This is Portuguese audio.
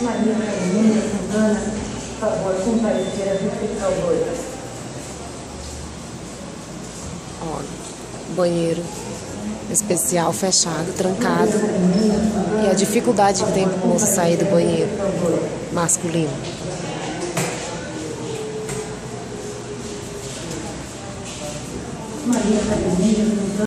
Maria Carolina Santana, por favor comparecer à Justiça 2. Ó, banheiro especial fechado, trancado. E a dificuldade que tem para o moço sair do banheiro masculino. Maria Carolina Santana.